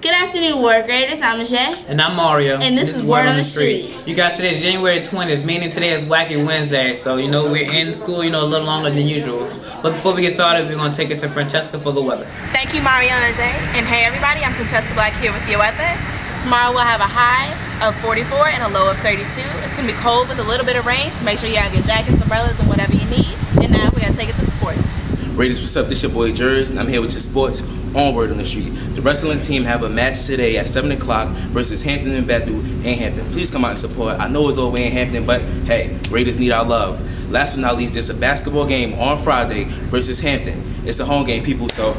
Good afternoon, Ward graders. I'm Jay. And I'm Mario. And this, this is Word on the street. street. You guys, today is January 20th, meaning today is Wacky Wednesday. So, you know, we're in school, you know, a little longer than usual. But before we get started, we're going to take it to Francesca for the weather. Thank you, Mario and Ajay. And hey, everybody, I'm Francesca Black here with your weather. Tomorrow we'll have a high of 44 and a low of 32. It's going to be cold with a little bit of rain, so make sure you have your jackets, umbrellas, and whatever you need. And now we're going to take it to the sports. Raiders, what's up? This your boy Jers, and I'm here with your sports on Word on the Street. The wrestling team have a match today at 7 o'clock versus Hampton and Bethel in Hampton. Please come out and support. I know it's all way in Hampton, but hey, Raiders need our love. Last but not least, there's a basketball game on Friday versus Hampton. It's a home game, people, so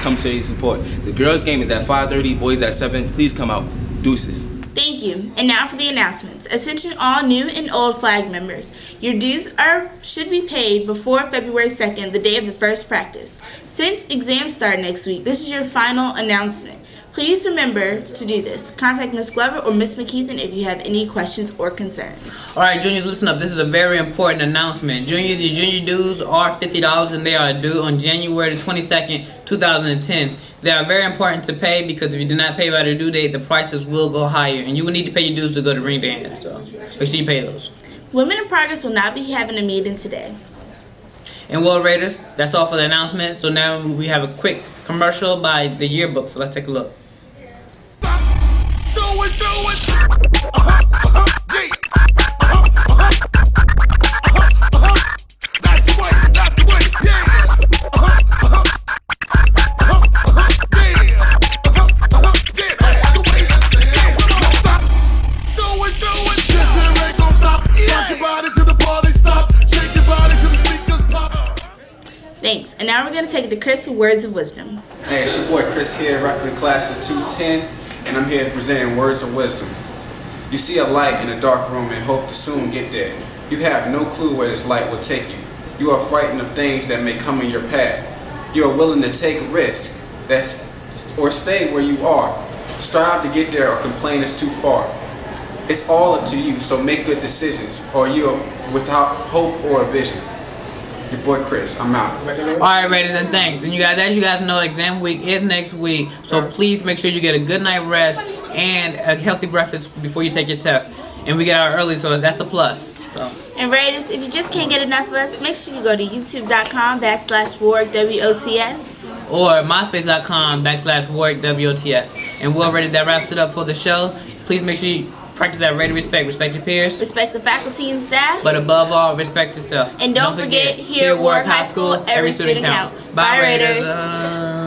come show your support. The girls' game is at 5.30, boys at 7. Please come out. Deuces. Thank you. And now for the announcements. Attention all new and old flag members. Your dues are should be paid before February 2nd, the day of the first practice. Since exams start next week, this is your final announcement. Please remember to do this. Contact Ms. Glover or Ms. McKeithen if you have any questions or concerns. All right, juniors, listen up. This is a very important announcement. Juniors, your junior dues are $50 and they are due on January the 22nd, 2010. They are very important to pay because if you do not pay by the due date, the prices will go higher. And you will need to pay your dues to go to ring band. So make sure you pay those. Women in Progress will not be having a meeting today. And well, Raiders, that's all for the announcement. So now we have a quick commercial by the yearbook. So let's take a look. Thanks. And now we're going to take it to Chris with words of wisdom. Hey, it's your boy Chris here, rapping class of 210, and I'm here presenting words of wisdom. You see a light in a dark room and hope to soon get there. You have no clue where this light will take you. You are frightened of things that may come in your path. You are willing to take a risk that's, or stay where you are. Strive to get there or complain it's too far. It's all up to you, so make good decisions, or you're without hope or a vision. Your boy Chris, I'm out. All right, Raiders, and thanks. And you guys, as you guys know, exam week is next week, so please make sure you get a good night rest and a healthy breakfast before you take your test. And we get out early, so that's a plus. So. And Raiders, if you just can't get enough of us, make sure you go to youtube.com backslash Warwick WOTS. Or myspace.com backslash Warwick WOTS. And we're ready. That wraps it up for the show. Please make sure you Practice that rate of respect. Respect your peers. Respect the faculty and staff. But above all, respect yourself. And don't, don't forget, forget, here at Warwick High School, every student counts. Bye, Raiders. Raiders. Uh,